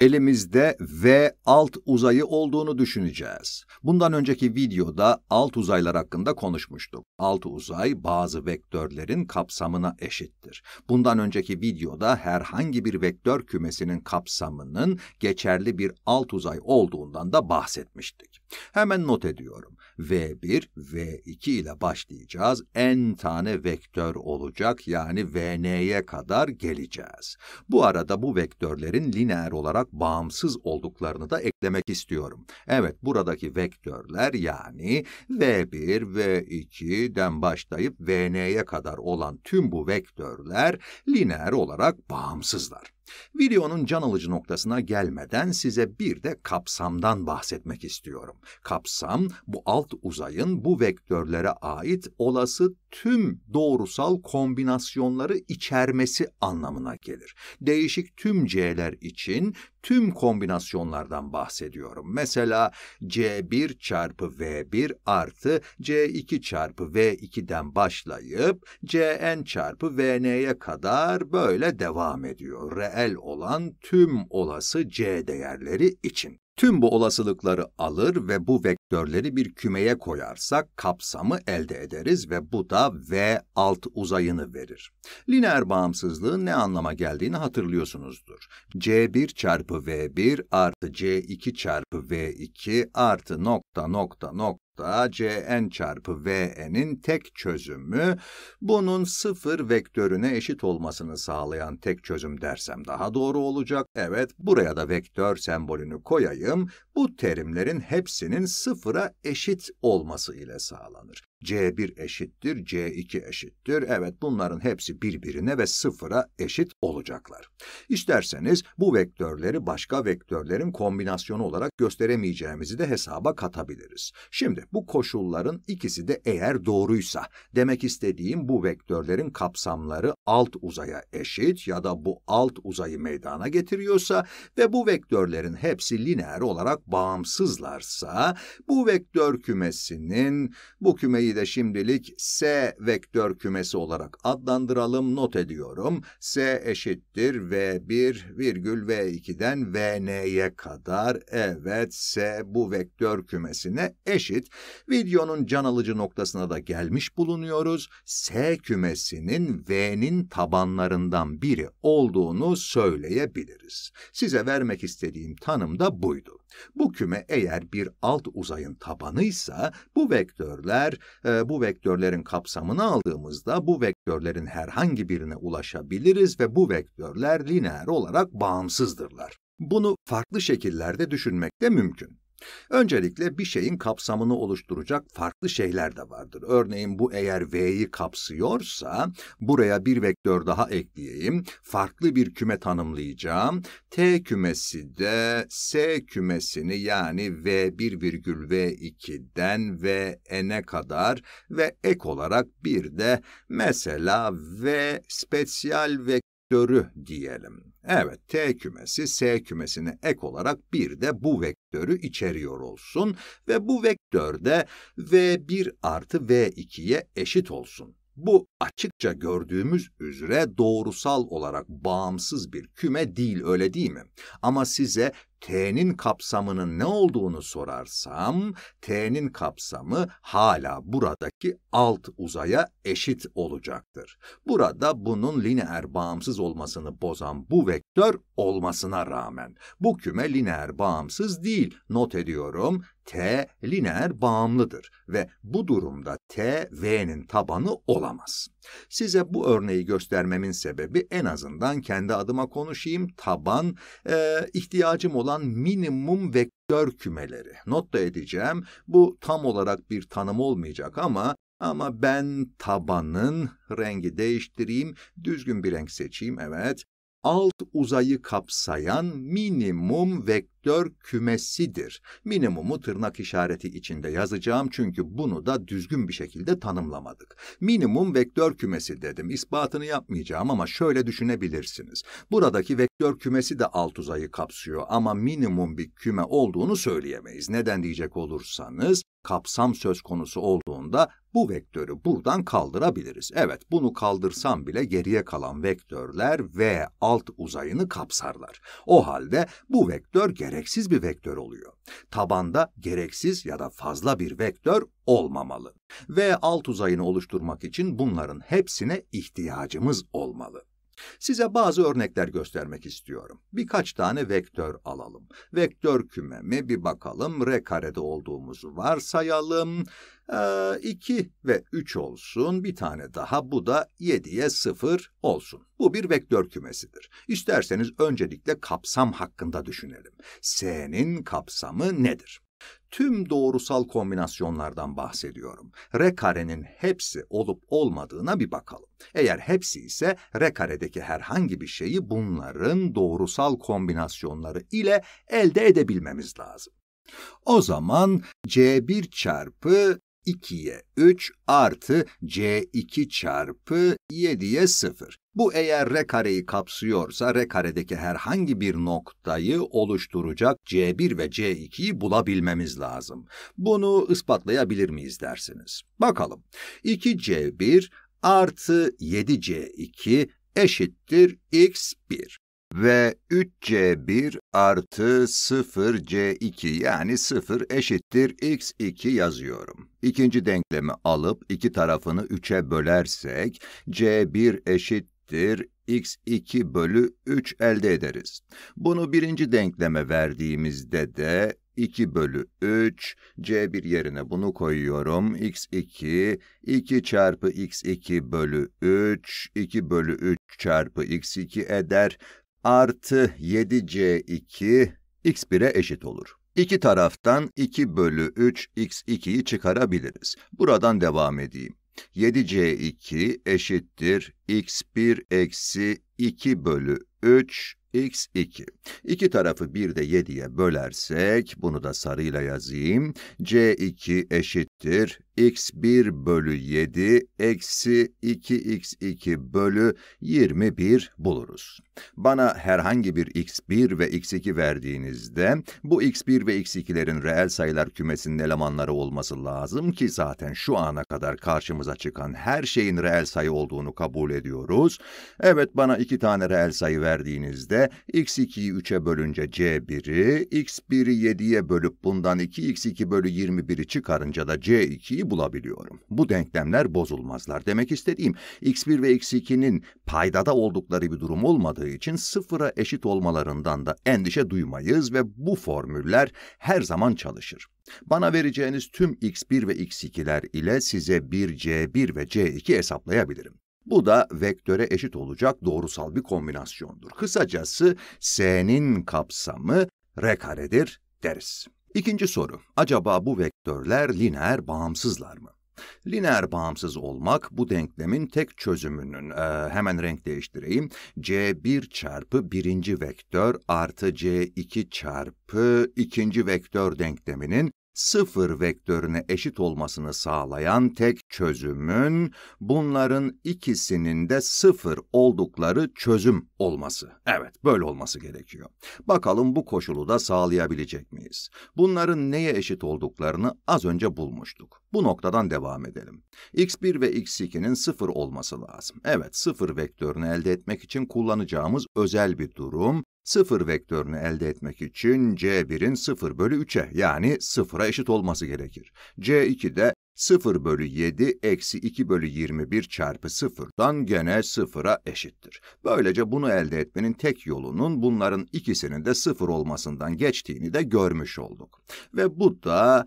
Elimizde V alt uzayı olduğunu düşüneceğiz. Bundan önceki videoda alt uzaylar hakkında konuşmuştuk. Alt uzay bazı vektörlerin kapsamına eşittir. Bundan önceki videoda herhangi bir vektör kümesinin kapsamının geçerli bir alt uzay olduğundan da bahsetmiştik. Hemen not ediyorum. V1, V2 ile başlayacağız. N tane vektör olacak yani Vn'ye kadar geleceğiz. Bu arada bu vektörlerin lineer olarak bağımsız olduklarını da eklemek istiyorum. Evet buradaki vektörler yani V1, V2'den başlayıp Vn'ye kadar olan tüm bu vektörler lineer olarak bağımsızlar. Videonun can alıcı noktasına gelmeden size bir de kapsamdan bahsetmek istiyorum. Kapsam, bu alt uzayın bu vektörlere ait olası tüm doğrusal kombinasyonları içermesi anlamına gelir. Değişik tüm c'ler için tüm kombinasyonlardan bahsediyorum. Mesela C1 çarpı V1 artı C2 çarpı V2'den başlayıp Cn çarpı Vn'ye kadar böyle devam ediyor. Reel olan tüm olası C değerleri için. Tüm bu olasılıkları alır ve bu vektörleri bir kümeye koyarsak kapsamı elde ederiz ve bu da V alt uzayını verir. Lineer bağımsızlığın ne anlama geldiğini hatırlıyorsunuzdur. C1 çarpı V1 artı C2 çarpı V2 artı nokta nokta nokta da Cn çarpı Vn'in tek çözümü, bunun sıfır vektörüne eşit olmasını sağlayan tek çözüm dersem daha doğru olacak. Evet, buraya da vektör sembolünü koyayım. Bu terimlerin hepsinin sıfıra eşit olması ile sağlanır. C1 eşittir, C2 eşittir. Evet bunların hepsi birbirine ve sıfıra eşit olacaklar. İsterseniz bu vektörleri başka vektörlerin kombinasyonu olarak gösteremeyeceğimizi de hesaba katabiliriz. Şimdi bu koşulların ikisi de eğer doğruysa, demek istediğim bu vektörlerin kapsamları alt uzaya eşit ya da bu alt uzayı meydana getiriyorsa ve bu vektörlerin hepsi lineer olarak bağımsızlarsa, bu vektör kümesinin bu kümeyi de şimdilik S vektör kümesi olarak adlandıralım, not ediyorum. S eşittir V1 virgül V2'den Vn'ye kadar. Evet, S bu vektör kümesine eşit. Videonun can alıcı noktasına da gelmiş bulunuyoruz. S kümesinin V'nin tabanlarından biri olduğunu söyleyebiliriz. Size vermek istediğim tanım da buydu. Bu küme eğer bir alt uzayın tabanıysa bu vektörler e, bu vektörlerin kapsamını aldığımızda bu vektörlerin herhangi birine ulaşabiliriz ve bu vektörler lineer olarak bağımsızdırlar. Bunu farklı şekillerde düşünmek de mümkün. Öncelikle bir şeyin kapsamını oluşturacak farklı şeyler de vardır. Örneğin bu eğer V'yi kapsıyorsa buraya bir vektör daha ekleyeyim. Farklı bir küme tanımlayacağım. T kümesi de S kümesini yani V1 virgül V2'den Vn'e kadar ve ek olarak bir de mesela V spesiyal vektörü diyelim. Evet, T kümesi S kümesine ek olarak bir de bu vektörü içeriyor olsun ve bu vektör de V1 artı V2'ye eşit olsun. Bu açıkça gördüğümüz üzere doğrusal olarak bağımsız bir küme değil öyle değil mi? Ama size T'nin kapsamının ne olduğunu sorarsam, T'nin kapsamı hala buradaki alt uzaya eşit olacaktır. Burada bunun lineer bağımsız olmasını bozan bu vektör olmasına rağmen bu küme lineer bağımsız değil. Not ediyorum, T lineer bağımlıdır ve bu durumda T V'nin tabanı olamaz. Size bu örneği göstermemin sebebi en azından kendi adıma konuşayım. Taban e, ihtiyacım olan minimum vektör kümeleri. Not da edeceğim. Bu tam olarak bir tanım olmayacak ama ama ben tabanın rengi değiştireyim, düzgün bir renk seçeyim, evet. Alt uzayı kapsayan minimum vektör kümesidir. Minimumu tırnak işareti içinde yazacağım çünkü bunu da düzgün bir şekilde tanımlamadık. Minimum vektör kümesi dedim. İspatını yapmayacağım ama şöyle düşünebilirsiniz. Buradaki vektör kümesi de alt uzayı kapsıyor ama minimum bir küme olduğunu söyleyemeyiz. Neden diyecek olursanız kapsam söz konusu olduğunda bu vektörü buradan kaldırabiliriz. Evet, bunu kaldırsam bile geriye kalan vektörler V alt uzayını kapsarlar. O halde bu vektör gereksiz bir vektör oluyor. Tabanda gereksiz ya da fazla bir vektör olmamalı. V alt uzayını oluşturmak için bunların hepsine ihtiyacımız olmalı. Size bazı örnekler göstermek istiyorum. Birkaç tane vektör alalım. Vektör kümemi bir bakalım. R karede olduğumuzu varsayalım. Ee, 2 ve 3 olsun. Bir tane daha. Bu da 7'ye 0 olsun. Bu bir vektör kümesidir. İsterseniz öncelikle kapsam hakkında düşünelim. S'nin kapsamı nedir? Tüm doğrusal kombinasyonlardan bahsediyorum. R karenin hepsi olup olmadığına bir bakalım. Eğer hepsi ise R karedeki herhangi bir şeyi bunların doğrusal kombinasyonları ile elde edebilmemiz lazım. O zaman C1 çarpı 2'ye 3 artı C2 çarpı 7'ye 0. Bu eğer R kareyi kapsıyorsa R karedeki herhangi bir noktayı oluşturacak C1 ve C2'yi bulabilmemiz lazım. Bunu ispatlayabilir miyiz dersiniz? Bakalım. 2C1 artı 7C2 eşittir X1 ve 3C1 artı 0C2 yani 0 eşittir X2 yazıyorum. İkinci denklemi alıp iki tarafını 3'e bölersek C1 eşittir x2 bölü 3 elde ederiz. Bunu birinci denkleme verdiğimizde de 2 bölü 3, C1 yerine bunu koyuyorum. x2, 2 çarpı x2 bölü 3, 2 bölü 3 çarpı x2 eder artı 7c2 x1'e eşit olur. İki taraftan 2 bölü 3 x2'yi çıkarabiliriz. Buradan devam edeyim. 7c2 eşittir x1 eksi 2 bölü 3 x2. İki tarafı bir de 7'ye bölersek, bunu da sarıyla yazayım. c2 eşittir x1 bölü 7 eksi 2x2 bölü 21 buluruz. Bana herhangi bir x1 ve x2 verdiğinizde bu x1 ve x2'lerin reel sayılar kümesinin elemanları olması lazım ki zaten şu ana kadar karşımıza çıkan her şeyin reel sayı olduğunu kabul ediyoruz. Evet bana iki tane reel sayı verdiğinizde x2'yi 3'e bölünce c1'i, x1'i 7'ye bölüp bundan 2x2 bölü 21'i çıkarınca da c2'yi bulabiliyorum. Bu denklemler bozulmazlar. Demek istediğim x1 ve x2'nin paydada oldukları bir durum olmadığı için sıfıra eşit olmalarından da endişe duymayız ve bu formüller her zaman çalışır. Bana vereceğiniz tüm x1 ve x2'ler ile size bir c1 ve c2 hesaplayabilirim. Bu da vektöre eşit olacak doğrusal bir kombinasyondur. Kısacası S'nin kapsamı R karedir deriz. İkinci soru, acaba bu vektörler lineer bağımsızlar mı? Lineer bağımsız olmak bu denklemin tek çözümünün, e, hemen renk değiştireyim, C1 çarpı birinci vektör artı C2 çarpı ikinci vektör denkleminin sıfır vektörüne eşit olmasını sağlayan tek çözümün bunların ikisinin de sıfır oldukları çözüm olması. Evet, böyle olması gerekiyor. Bakalım bu koşulu da sağlayabilecek miyiz? Bunların neye eşit olduklarını az önce bulmuştuk. Bu noktadan devam edelim. x1 ve x2'nin sıfır olması lazım. Evet, sıfır vektörünü elde etmek için kullanacağımız özel bir durum sıfır vektörünü elde etmek için C1'in 0 bölü 3'e yani 0'a eşit olması gerekir. C2 de 0 bölü 7 eksi 2 bölü 21 çarpı 0'dan gene 0'a eşittir. Böylece bunu elde etmenin tek yolunun bunların ikisinin de 0 olmasından geçtiğini de görmüş olduk. Ve bu da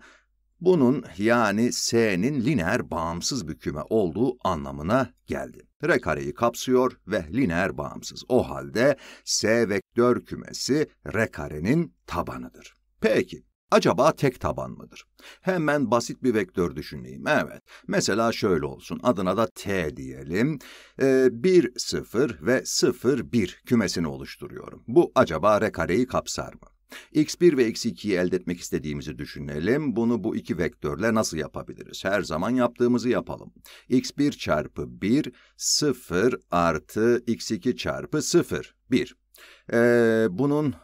bunun yani S'nin lineer bağımsız bir küme olduğu anlamına geldi. R kareyi kapsıyor ve lineer bağımsız. O halde S vektör kümesi R karenin tabanıdır. Peki, acaba tek taban mıdır? Hemen basit bir vektör düşüneyim. Evet, mesela şöyle olsun. Adına da T diyelim. Ee, 1, 0 ve 0, 1 kümesini oluşturuyorum. Bu acaba R kareyi kapsar mı? X1 ve x2'yi elde etmek istediğimizi düşünelim. Bunu bu iki vektörle nasıl yapabiliriz? Her zaman yaptığımızı yapalım. x1 çarpı 1, 0 artı x2 çarpı 0, 1. Ee, bunun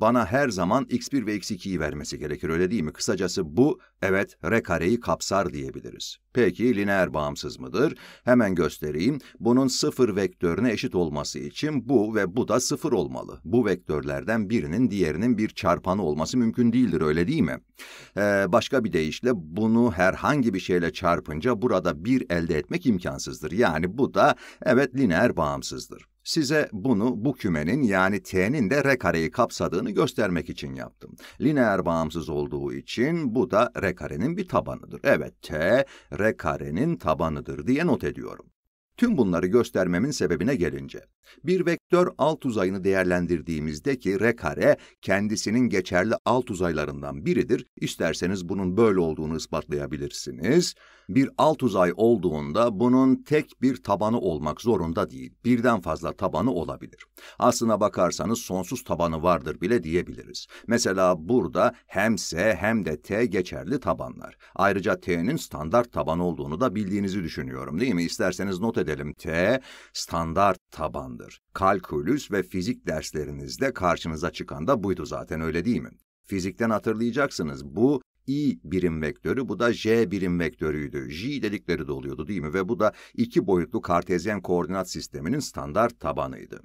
bana her zaman x1 ve x2'yi vermesi gerekir öyle değil mi? Kısacası bu evet r kareyi kapsar diyebiliriz. Peki lineer bağımsız mıdır? Hemen göstereyim. Bunun sıfır vektörüne eşit olması için bu ve bu da sıfır olmalı. Bu vektörlerden birinin diğerinin bir çarpanı olması mümkün değildir öyle değil mi? Ee, başka bir deyişle bunu herhangi bir şeyle çarpınca burada bir elde etmek imkansızdır. Yani bu da evet lineer bağımsızdır. Size bunu bu kümenin yani t'nin de r kareyi kapsadığını göstermek için yaptım. Lineer bağımsız olduğu için bu da r karenin bir tabanıdır. Evet t r karenin tabanıdır diye not ediyorum. Tüm bunları göstermemin sebebine gelince, bir vektör alt uzayını değerlendirdiğimizde ki r kare kendisinin geçerli alt uzaylarından biridir. İsterseniz bunun böyle olduğunu ispatlayabilirsiniz. Bir alt uzay olduğunda bunun tek bir tabanı olmak zorunda değil. Birden fazla tabanı olabilir. Aslına bakarsanız sonsuz tabanı vardır bile diyebiliriz. Mesela burada hem S hem de T geçerli tabanlar. Ayrıca T'nin standart taban olduğunu da bildiğinizi düşünüyorum değil mi? İsterseniz not edelim. T standart tabandır. Kalkülüs ve fizik derslerinizde karşınıza çıkan da buydu zaten öyle değil mi? Fizikten hatırlayacaksınız. Bu i birim vektörü, bu da j birim vektörüydü. J dedikleri de oluyordu değil mi? Ve bu da iki boyutlu kartezyen koordinat sisteminin standart tabanıydı.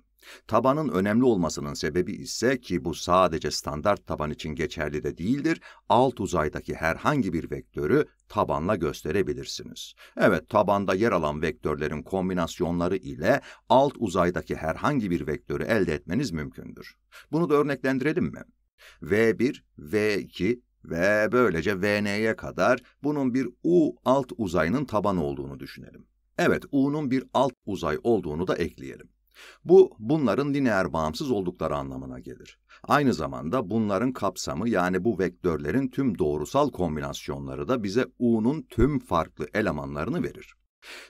Tabanın önemli olmasının sebebi ise ki bu sadece standart taban için geçerli de değildir, alt uzaydaki herhangi bir vektörü tabanla gösterebilirsiniz. Evet, tabanda yer alan vektörlerin kombinasyonları ile alt uzaydaki herhangi bir vektörü elde etmeniz mümkündür. Bunu da örneklendirelim mi? V1, V2, ve böylece VN'ye kadar bunun bir U alt uzayının tabanı olduğunu düşünelim. Evet, U'nun bir alt uzay olduğunu da ekleyelim. Bu, bunların lineer bağımsız oldukları anlamına gelir. Aynı zamanda bunların kapsamı yani bu vektörlerin tüm doğrusal kombinasyonları da bize U'nun tüm farklı elemanlarını verir.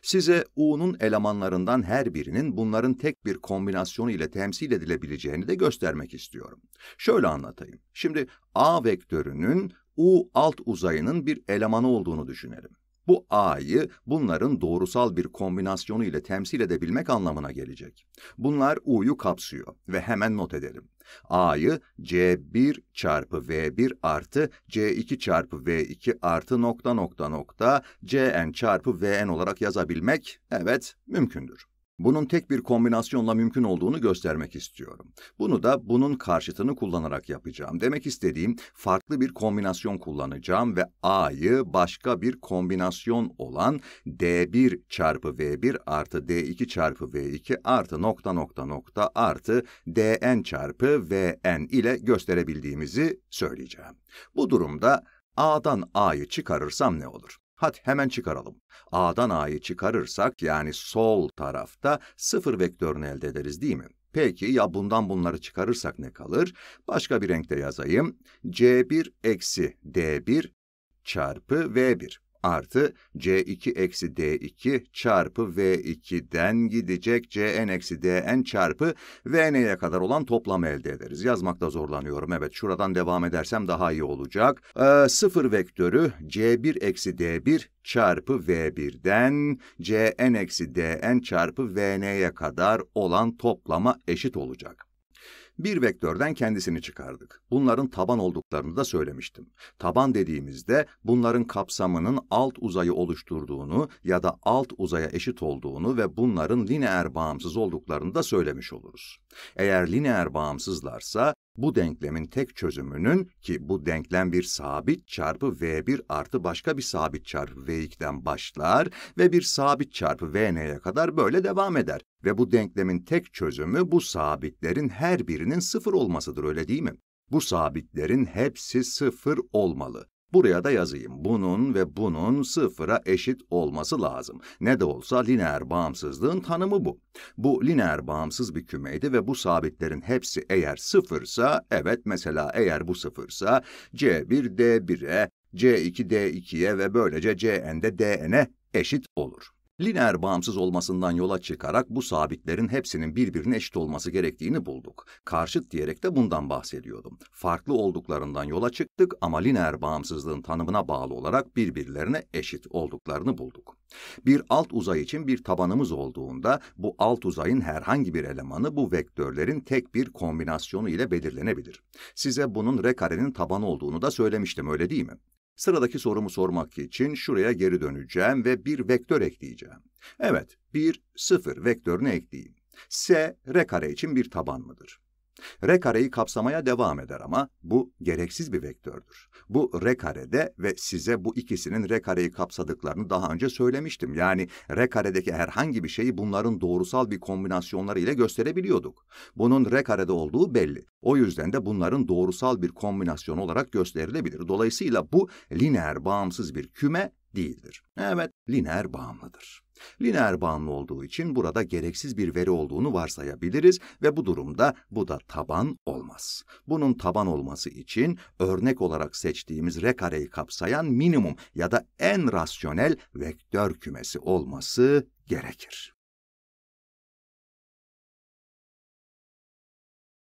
Size U'nun elemanlarından her birinin bunların tek bir kombinasyonu ile temsil edilebileceğini de göstermek istiyorum. Şöyle anlatayım. Şimdi A vektörünün U alt uzayının bir elemanı olduğunu düşünelim. Bu A'yı bunların doğrusal bir kombinasyonu ile temsil edebilmek anlamına gelecek. Bunlar U'yu kapsıyor ve hemen not edelim. A'yı C1 çarpı V1 artı C2 çarpı V2 artı nokta nokta nokta Cn çarpı Vn olarak yazabilmek evet mümkündür. Bunun tek bir kombinasyonla mümkün olduğunu göstermek istiyorum. Bunu da bunun karşıtını kullanarak yapacağım. Demek istediğim farklı bir kombinasyon kullanacağım ve A'yı başka bir kombinasyon olan D1 çarpı V1 artı D2 çarpı V2 artı nokta nokta nokta artı Dn çarpı Vn ile gösterebildiğimizi söyleyeceğim. Bu durumda A'dan A'yı çıkarırsam ne olur? Hadi hemen çıkaralım. A'dan A'yı çıkarırsak yani sol tarafta sıfır vektörünü elde ederiz değil mi? Peki ya bundan bunları çıkarırsak ne kalır? Başka bir renkte yazayım. C1 eksi D1 çarpı V1 artı C2 eksi D2 çarpı V2'den gidecek Cn eksi Dn çarpı Vn'ye kadar olan toplam elde ederiz. Yazmakta zorlanıyorum. Evet şuradan devam edersem daha iyi olacak. Ee, sıfır vektörü C1 eksi D1 çarpı V1'den Cn eksi Dn çarpı Vn'ye kadar olan toplama eşit olacak. Bir vektörden kendisini çıkardık. Bunların taban olduklarını da söylemiştim. Taban dediğimizde bunların kapsamının alt uzayı oluşturduğunu ya da alt uzaya eşit olduğunu ve bunların lineer bağımsız olduklarını da söylemiş oluruz. Eğer lineer bağımsızlarsa bu denklemin tek çözümünün ki bu denklem bir sabit çarpı v1 artı başka bir sabit çarpı v2'den başlar ve bir sabit çarpı vn'ye kadar böyle devam eder. Ve bu denklemin tek çözümü bu sabitlerin her birinin sıfır olmasıdır öyle değil mi? Bu sabitlerin hepsi sıfır olmalı. Buraya da yazayım. Bunun ve bunun sıfıra eşit olması lazım. Ne de olsa lineer bağımsızlığın tanımı bu. Bu lineer bağımsız bir kümeydi ve bu sabitlerin hepsi eğer sıfırsa, evet mesela eğer bu sıfırsa C1 D1'e, C2 D2'ye ve böylece Cn de Dn'e eşit olur. Lineer bağımsız olmasından yola çıkarak bu sabitlerin hepsinin birbirine eşit olması gerektiğini bulduk. Karşıt diyerek de bundan bahsediyordum. Farklı olduklarından yola çıktık ama lineer bağımsızlığın tanımına bağlı olarak birbirlerine eşit olduklarını bulduk. Bir alt uzay için bir tabanımız olduğunda bu alt uzayın herhangi bir elemanı bu vektörlerin tek bir kombinasyonu ile belirlenebilir. Size bunun r karenin tabanı olduğunu da söylemiştim öyle değil mi? Sıradaki sorumu sormak için şuraya geri döneceğim ve bir vektör ekleyeceğim. Evet, bir sıfır vektörünü ekleyeyim. S, r kare için bir taban mıdır? R kareyi kapsamaya devam eder ama bu gereksiz bir vektördür. Bu R karede ve size bu ikisinin R kareyi kapsadıklarını daha önce söylemiştim. Yani R karedeki herhangi bir şeyi bunların doğrusal bir kombinasyonları ile gösterebiliyorduk. Bunun R karede olduğu belli. O yüzden de bunların doğrusal bir kombinasyon olarak gösterilebilir. Dolayısıyla bu lineer bağımsız bir küme değildir. Evet, lineer bağımlıdır. Lineer bağımlı olduğu için burada gereksiz bir veri olduğunu varsayabiliriz ve bu durumda bu da taban olmaz. Bunun taban olması için örnek olarak seçtiğimiz R kareyi kapsayan minimum ya da en rasyonel vektör kümesi olması gerekir.